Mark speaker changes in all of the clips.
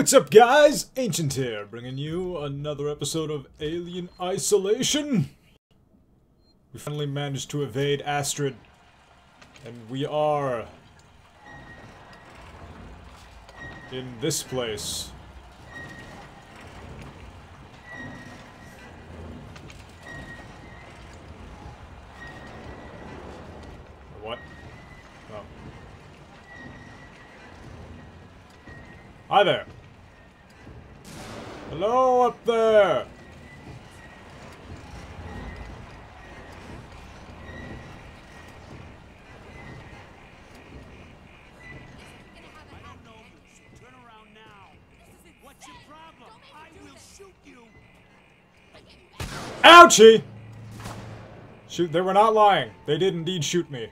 Speaker 1: what's up guys? Ancient here, bringing you another episode of Alien Isolation. We finally managed to evade Astrid, and we are in this place. What? Oh. Hi there. Hello up there.
Speaker 2: I don't know you, so turn around now. What's your problem? I will up there!
Speaker 1: Ouchie! Shoot, they were not lying. They did indeed shoot me.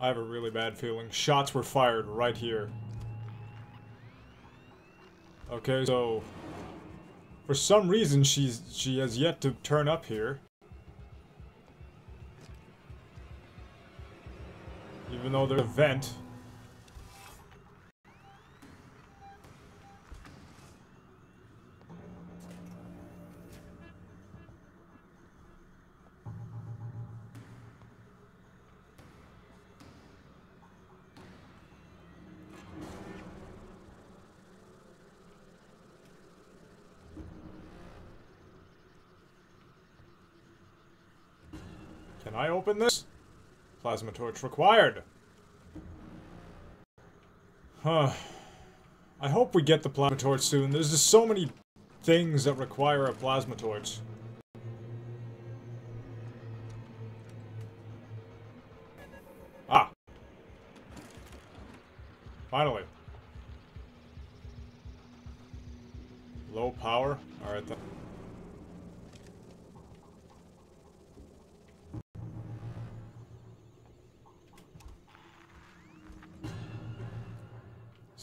Speaker 1: I have a really bad feeling. Shots were fired right here. Okay, so for some reason she's she has yet to turn up here. Even though there's a vent. Can I open this? Plasma torch required. Huh. I hope we get the plasma torch soon. There's just so many things that require a plasma torch. Ah. Finally. Low power? Alright then.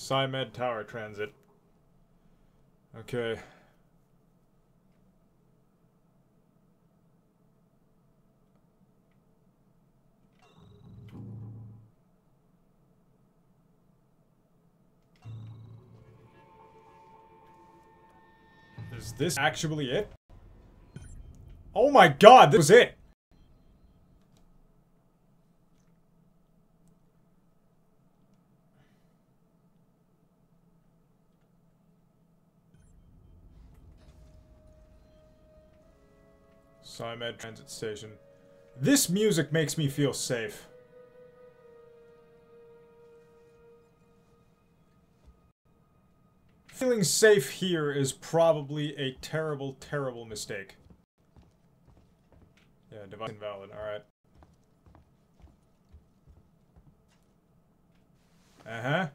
Speaker 1: SciMed Tower Transit. Okay. Is this actually it? Oh my god, this was it! SciMed Transit Station. This music makes me feel safe. Feeling safe here is probably a terrible, terrible mistake. Yeah, device invalid, alright. Uh-huh.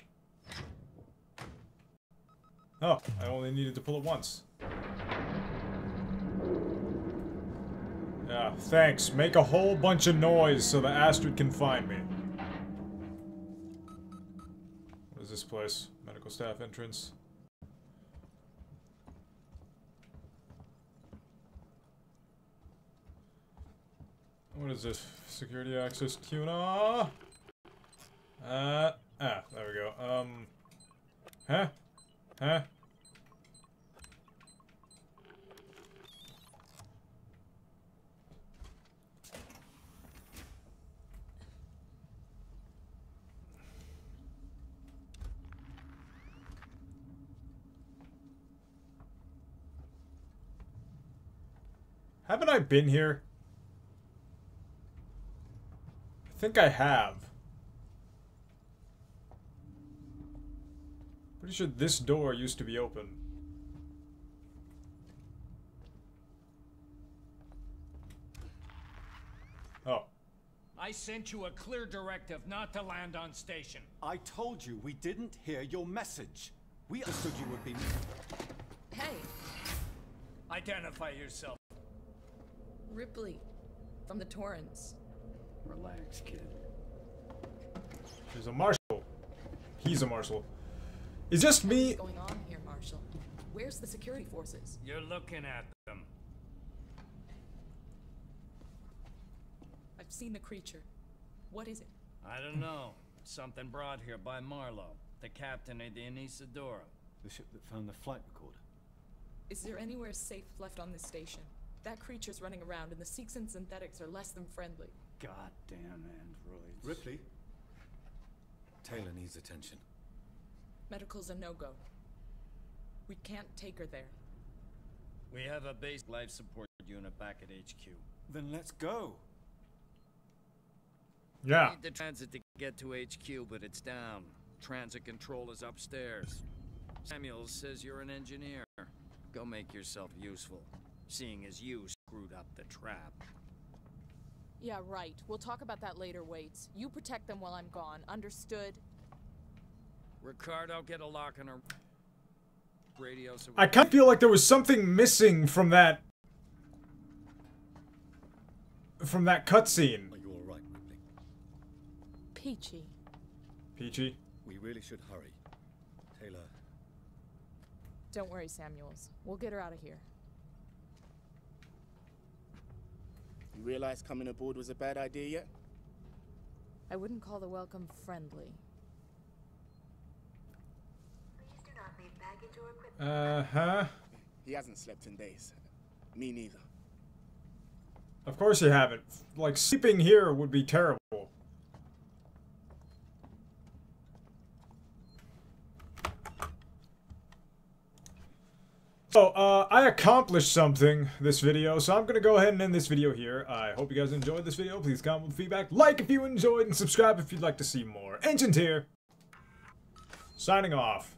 Speaker 1: Oh, I only needed to pull it once. Thanks. Make a whole bunch of noise so the Astrid can find me. What is this place? Medical staff entrance. What is this? Security access tuner? Uh, ah, there we go. Um, huh? Huh? Haven't I been here? I think I have. Pretty sure this door used to be open. Oh.
Speaker 2: I
Speaker 3: sent you a clear directive not to land on station.
Speaker 4: I told you we didn't hear your message. We understood you would be.
Speaker 5: Hey,
Speaker 3: Identify yourself.
Speaker 5: Ripley, from the Torrens.
Speaker 3: Relax, kid.
Speaker 1: She's a marshal. He's a marshal. It's just me.
Speaker 5: What's going on here, Marshal? Where's the security forces?
Speaker 3: You're looking at them.
Speaker 5: I've seen the creature. What is it?
Speaker 3: I don't know. Something brought here by Marlowe, the captain of the Anesidora.
Speaker 4: The ship that found the flight recorder.
Speaker 5: Is there anywhere safe left on this station? That creature's running around, and the Seegson synthetics are less than friendly.
Speaker 3: Goddamn androids.
Speaker 6: Ripley? Taylor needs attention.
Speaker 5: Medical's a no-go. We can't take her there.
Speaker 3: We have a base life support unit back at HQ.
Speaker 4: Then let's go.
Speaker 1: Yeah.
Speaker 3: Need the transit to get to HQ, but it's down. Transit control is upstairs. Samuels says you're an engineer. Go make yourself useful, seeing as you screwed up the trap.
Speaker 5: Yeah, right. We'll talk about that later, Waits. You protect them while I'm gone. Understood?
Speaker 3: Ricardo, get a lock on her radio so
Speaker 1: I kind of feel like there was something missing from that. From that cutscene.
Speaker 6: Are you alright, Ripley?
Speaker 5: Peachy.
Speaker 1: Peachy.
Speaker 6: We really should hurry. Taylor,
Speaker 5: Don't worry, Samuels. We'll get her out of here.
Speaker 7: You realize coming aboard was a bad idea yet?
Speaker 5: I wouldn't call the welcome friendly.
Speaker 8: Please do not leave baggage or equipment.
Speaker 1: Uh huh.
Speaker 7: He hasn't slept in days. Me neither.
Speaker 1: Of course you haven't. Like, sleeping here would be terrible. So, uh, I accomplished something this video, so I'm gonna go ahead and end this video here. I hope you guys enjoyed this video. Please comment with feedback, like if you enjoyed, and subscribe if you'd like to see more. Ancient here. Signing off.